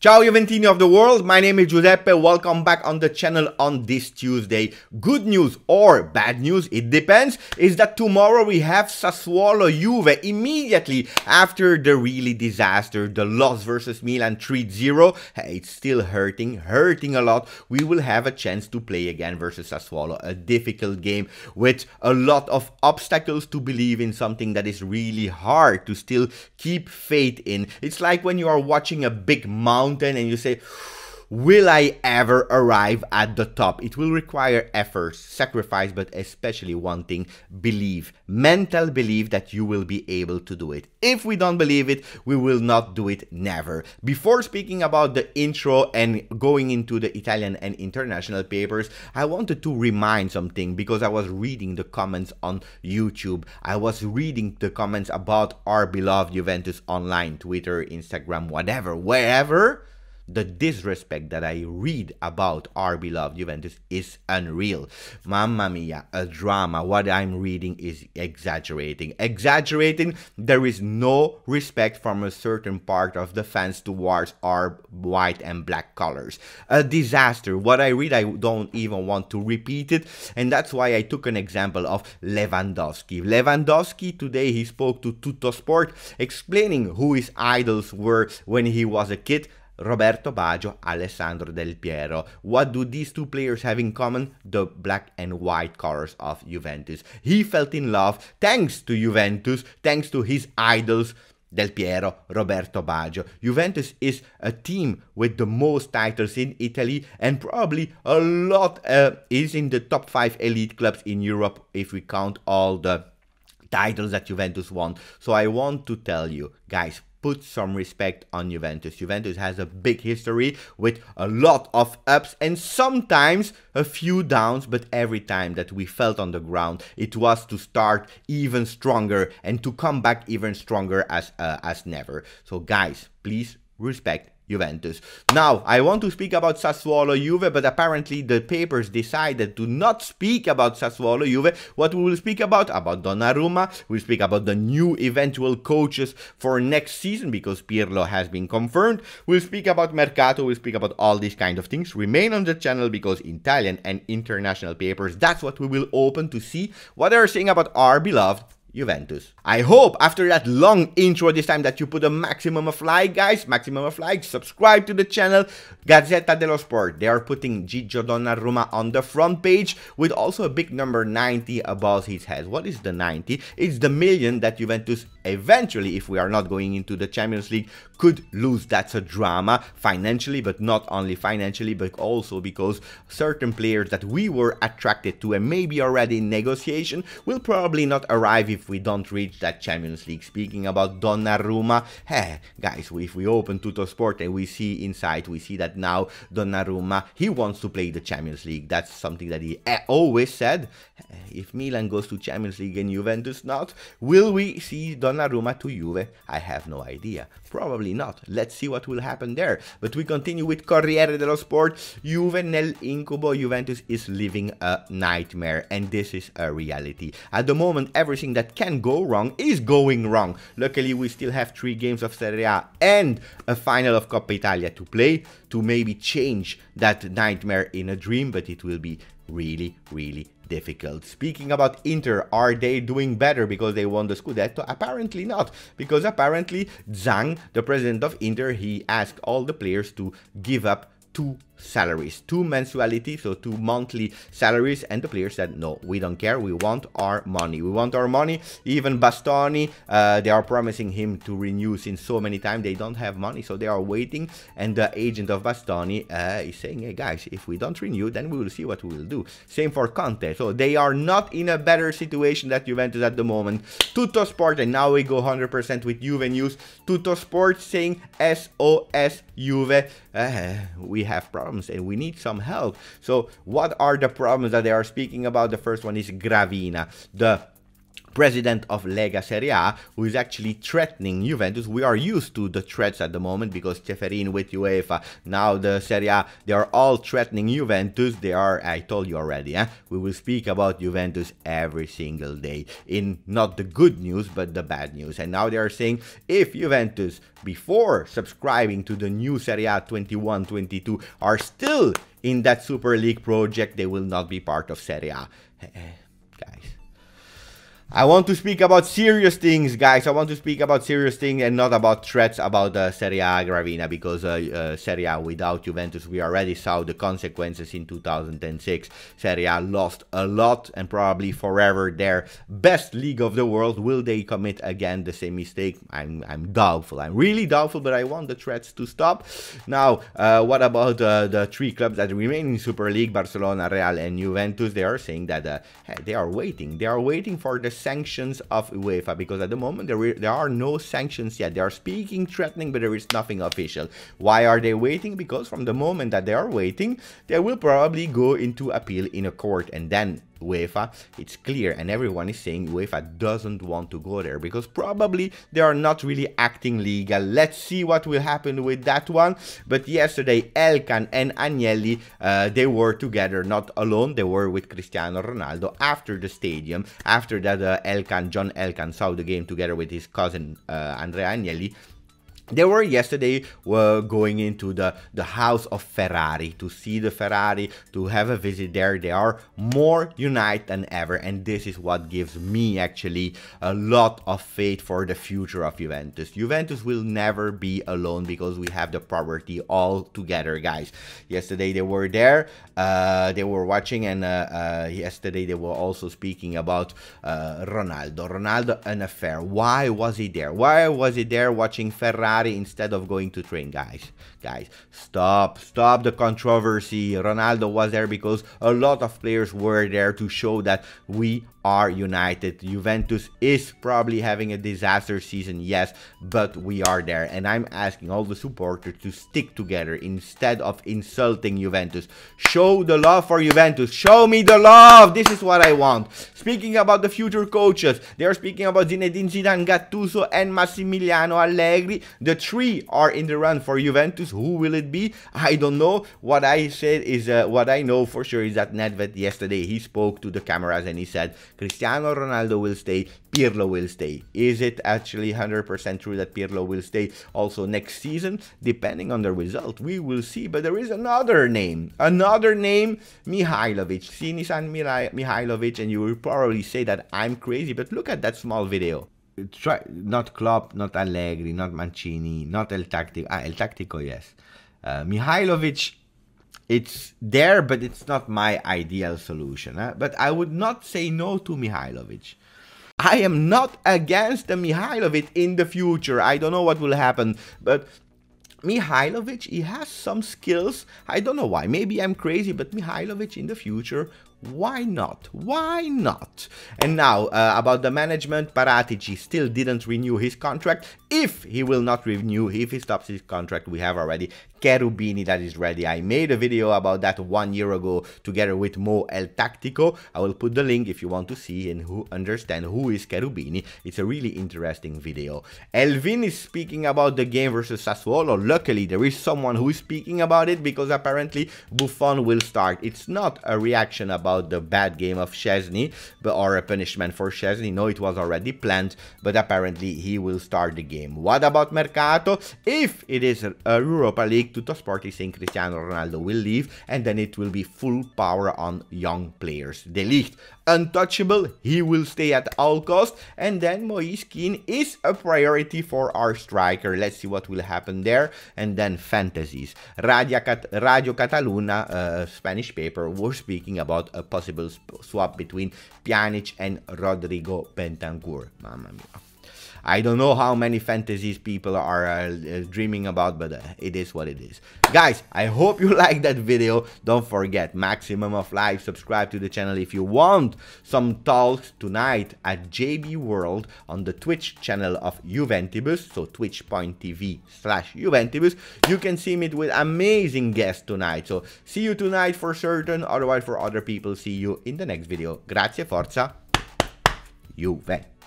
Ciao Juventini of the world, my name is Giuseppe, welcome back on the channel on this Tuesday. Good news or bad news, it depends, is that tomorrow we have Sassuolo Juve immediately after the really disaster, the loss versus Milan 3-0. Hey, it's still hurting, hurting a lot. We will have a chance to play again versus Sassuolo, a difficult game with a lot of obstacles to believe in something that is really hard to still keep faith in. It's like when you are watching a big mountain mountain and you say, Will I ever arrive at the top? It will require effort, sacrifice, but especially one thing believe. Mental belief that you will be able to do it. If we don't believe it, we will not do it never. Before speaking about the intro and going into the Italian and international papers, I wanted to remind something because I was reading the comments on YouTube. I was reading the comments about our beloved Juventus online, Twitter, Instagram, whatever, wherever the disrespect that I read about our beloved Juventus is unreal. Mamma mia, a drama. What I'm reading is exaggerating. Exaggerating, there is no respect from a certain part of the fans towards our white and black colors. A disaster. What I read, I don't even want to repeat it. And that's why I took an example of Lewandowski. Lewandowski, today he spoke to Tuttosport explaining who his idols were when he was a kid Roberto Baggio, Alessandro Del Piero. What do these two players have in common? The black and white colors of Juventus. He felt in love thanks to Juventus, thanks to his idols. Del Piero, Roberto Baggio. Juventus is a team with the most titles in Italy and probably a lot uh, is in the top 5 elite clubs in Europe if we count all the titles that Juventus won. So I want to tell you, guys, put some respect on Juventus. Juventus has a big history with a lot of ups and sometimes a few downs, but every time that we felt on the ground, it was to start even stronger and to come back even stronger as uh, as never. So guys, please respect Juventus. Now, I want to speak about Sassuolo Juve, but apparently the papers decided to not speak about Sassuolo Juve. What we will speak about? About Donnarumma. We'll speak about the new eventual coaches for next season because Pirlo has been confirmed. We'll speak about Mercato. We'll speak about all these kind of things. Remain on the channel because Italian and international papers, that's what we will open to see what they're saying about our beloved Juventus. I hope after that long intro this time that you put a maximum of like guys, maximum of likes, subscribe to the channel, Gazzetta dello Sport. They are putting Gigio Donnarumma on the front page with also a big number 90 above his head. What is the 90? It's the million that Juventus eventually, if we are not going into the Champions League, could lose. That's a drama financially, but not only financially, but also because certain players that we were attracted to and maybe already in negotiation will probably not arrive if we don't reach that Champions League. Speaking about Donnarumma, hey, guys, if we open Tuttosport and we see inside, we see that now Donnarumma, he wants to play the Champions League. That's something that he eh, always said. If Milan goes to Champions League and Juventus not, will we see Donnarumma to Juve? I have no idea. Probably not. Let's see what will happen there. But we continue with Corriere dello Sport. Juve nel incubo. Juventus is living a nightmare and this is a reality. At the moment, everything that can go wrong is going wrong. Luckily, we still have three games of Serie A and a final of Coppa Italia to play to maybe change that nightmare in a dream, but it will be really, really difficult. Speaking about Inter, are they doing better because they won the Scudetto? Apparently not, because apparently Zhang, the president of Inter, he asked all the players to give up two salaries, two mensuality, so two monthly salaries, and the player said, no, we don't care, we want our money, we want our money, even Bastoni, uh, they are promising him to renew since so many times, they don't have money, so they are waiting, and the agent of Bastoni uh, is saying, hey guys, if we don't renew, then we will see what we will do. Same for Conte, so they are not in a better situation than Juventus at the moment. Tutto Sport, and now we go 100% with Juve News, Tutto Sport saying SOS Juve, uh, we have problems problems and we need some help. So what are the problems that they are speaking about? The first one is Gravina, the president of Lega Serie A, who is actually threatening Juventus. We are used to the threats at the moment because Ceferin with UEFA, now the Serie A, they are all threatening Juventus. They are, I told you already, eh? we will speak about Juventus every single day in not the good news, but the bad news. And now they are saying if Juventus, before subscribing to the new Serie A 21-22, are still in that Super League project, they will not be part of Serie A. Eh, eh, guys, I want to speak about serious things, guys. I want to speak about serious things and not about threats about uh, Serie A Gravina because uh, uh, Serie A without Juventus, we already saw the consequences in 2006. Serie A lost a lot and probably forever their best league of the world. Will they commit again the same mistake? I'm, I'm doubtful. I'm really doubtful, but I want the threats to stop. Now, uh, what about uh, the three clubs that remain in Super League, Barcelona, Real, and Juventus? They are saying that uh, they are waiting. They are waiting for the sanctions of UEFA because at the moment there, there are no sanctions yet. They are speaking, threatening, but there is nothing official. Why are they waiting? Because from the moment that they are waiting, they will probably go into appeal in a court and then UEFA, it's clear, and everyone is saying UEFA doesn't want to go there because probably they are not really acting legal. Let's see what will happen with that one. But yesterday, Elkann and Agnelli, uh, they were together, not alone. They were with Cristiano Ronaldo after the stadium. After that, uh, Elkann, John Elkann, saw the game together with his cousin uh, Andrea Agnelli they were yesterday were going into the the house of ferrari to see the ferrari to have a visit there. They are more united than ever and this is what gives me actually a lot of faith for the future of juventus. Juventus will never be alone because we have the property all together guys. Yesterday they were there uh, they were watching and uh, uh, yesterday they were also speaking about uh, ronaldo. Ronaldo an affair. Why was he there? Why was he there watching ferrari Ferrari instead of going to train, guys. Guys, stop, stop the controversy. Ronaldo was there because a lot of players were there to show that we are united. Juventus is probably having a disaster season, yes, but we are there. And I'm asking all the supporters to stick together instead of insulting Juventus. Show the love for Juventus. Show me the love. This is what I want. Speaking about the future coaches, they are speaking about Zinedine Zidane, Gattuso, and Massimiliano Allegri. The three are in the run for Juventus. Who will it be? I don't know. What I said is, uh, what I know for sure is that Nedved yesterday, he spoke to the cameras and he said, Cristiano Ronaldo will stay, Pirlo will stay. Is it actually 100% true that Pirlo will stay also next season? Depending on the result, we will see. But there is another name, another name, Mihailovic, Sinisan Mihailovic, and you will probably say that I'm crazy, but look at that small video try not Klopp, not Allegri, not Mancini, not El Tactico. Ah, El Tactico, yes. Uh, Mihailovic, it's there, but it's not my ideal solution. But I would not say no to Mihailovic. I am not against the Mihailovic in the future. I don't know what will happen, but Mihailovic, he has some skills. I don't know why. Maybe I'm crazy, but Mihailovic in the future why not? Why not? And now, uh, about the management, Paratici still didn't renew his contract. If he will not renew, if he stops his contract, we have already Cherubini that is ready. I made a video about that one year ago together with Mo El Tactico. I will put the link if you want to see and who understand who is Cherubini. It's a really interesting video. Elvin is speaking about the game versus Sassuolo. Luckily, there is someone who is speaking about it because apparently Buffon will start. It's not a reaction about the bad game of Szczesny or a punishment for Szczesny. No, it was already planned, but apparently he will start the game. What about Mercato? If it is a Europa League to Tuttosport saying Cristiano Ronaldo will leave and then it will be full power on young players. De Ligt, untouchable, he will stay at all cost and then Moise Kean is a priority for our striker. Let's see what will happen there and then fantasies. Radio, Cat Radio Cataluna, uh, Spanish paper, were speaking about a possible swap between Pjanic and Rodrigo Bentancur. Mamma mia. I don't know how many fantasies people are uh, dreaming about, but uh, it is what it is. Guys, I hope you like that video. Don't forget, maximum of likes, subscribe to the channel if you want some talks tonight at JB World on the Twitch channel of Juventibus, so twitch.tv slash Juventibus. You can see me with amazing guests tonight. So see you tonight for certain, otherwise for other people, see you in the next video. Grazie, forza. Juve.